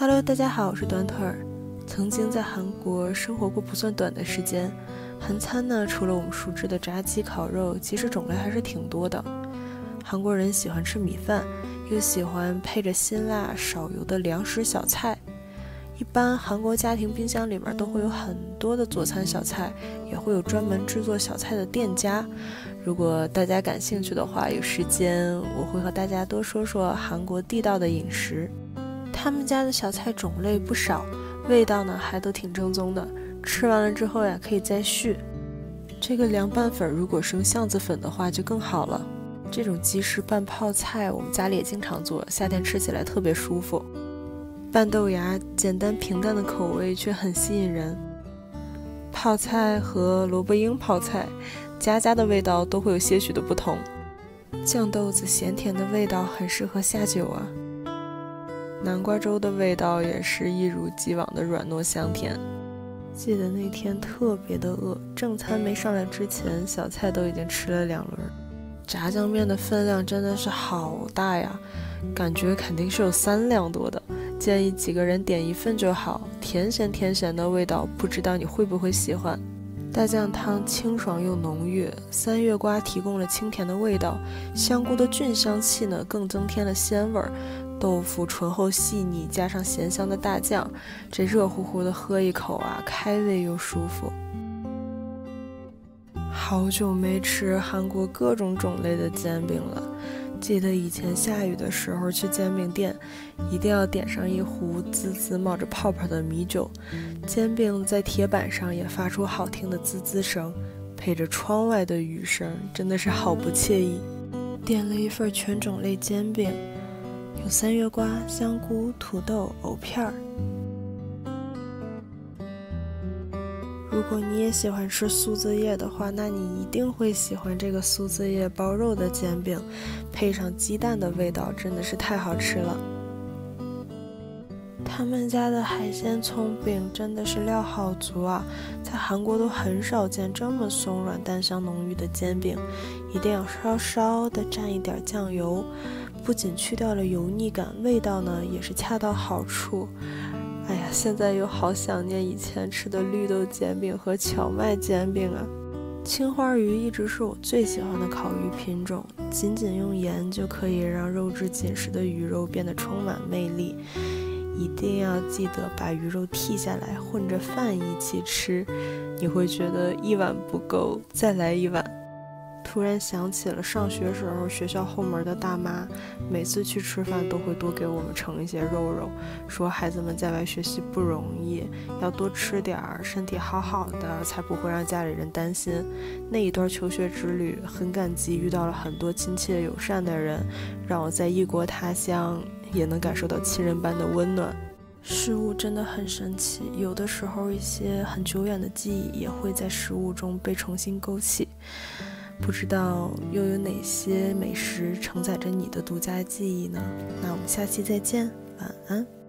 Hello，大家好，我是短腿儿。曾经在韩国生活过不算短的时间，韩餐呢，除了我们熟知的炸鸡、烤肉，其实种类还是挺多的。韩国人喜欢吃米饭，又喜欢配着辛辣少油的凉食小菜。一般韩国家庭冰箱里面都会有很多的佐餐小菜，也会有专门制作小菜的店家。如果大家感兴趣的话，有时间我会和大家多说说韩国地道的饮食。他们家的小菜种类不少，味道呢还都挺正宗的。吃完了之后呀，可以再续。这个凉拌粉如果是用巷子粉的话就更好了。这种鸡式拌泡菜，我们家里也经常做，夏天吃起来特别舒服。拌豆芽，简单平淡的口味却很吸引人。泡菜和萝卜缨泡菜，家家的味道都会有些许的不同。酱豆子咸甜的味道很适合下酒啊。南瓜粥的味道也是一如既往的软糯香甜。记得那天特别的饿，正餐没上来之前，小菜都已经吃了两轮。炸酱面的分量真的是好大呀，感觉肯定是有三两多的。建议几个人点一份就好，甜咸甜咸的味道，不知道你会不会喜欢？大酱汤清爽又浓郁，三月瓜提供了清甜的味道，香菇的菌香气呢更增添了鲜味儿，豆腐醇厚细腻，加上咸香的大酱，这热乎乎的喝一口啊，开胃又舒服。好久没吃韩国各种种类的煎饼了。记得以前下雨的时候去煎饼店，一定要点上一壶滋滋冒着泡泡的米酒，煎饼在铁板上也发出好听的滋滋声，配着窗外的雨声，真的是好不惬意。点了一份全种类煎饼，有三月瓜、香菇、土豆、藕片儿。如果你也喜欢吃苏子叶的话，那你一定会喜欢这个苏子叶包肉的煎饼，配上鸡蛋的味道真的是太好吃了。他们家的海鲜葱饼真的是料好足啊，在韩国都很少见这么松软、蛋香浓郁的煎饼，一定要稍稍的蘸一点酱油，不仅去掉了油腻感，味道呢也是恰到好处。哎呀，现在又好想念以前吃的绿豆煎饼和荞麦煎饼啊！青花鱼一直是我最喜欢的烤鱼品种，仅仅用盐就可以让肉质紧实的鱼肉变得充满魅力。一定要记得把鱼肉剔下来，混着饭一起吃，你会觉得一碗不够，再来一碗。突然想起了上学时候，学校后门的大妈，每次去吃饭都会多给我们盛一些肉肉，说孩子们在外学习不容易，要多吃点儿，身体好好的，才不会让家里人担心。那一段求学之旅，很感激遇到了很多亲切友善的人，让我在异国他乡也能感受到亲人般的温暖。食物真的很神奇，有的时候一些很久远的记忆也会在食物中被重新勾起。不知道又有哪些美食承载着你的独家记忆呢？那我们下期再见，晚安。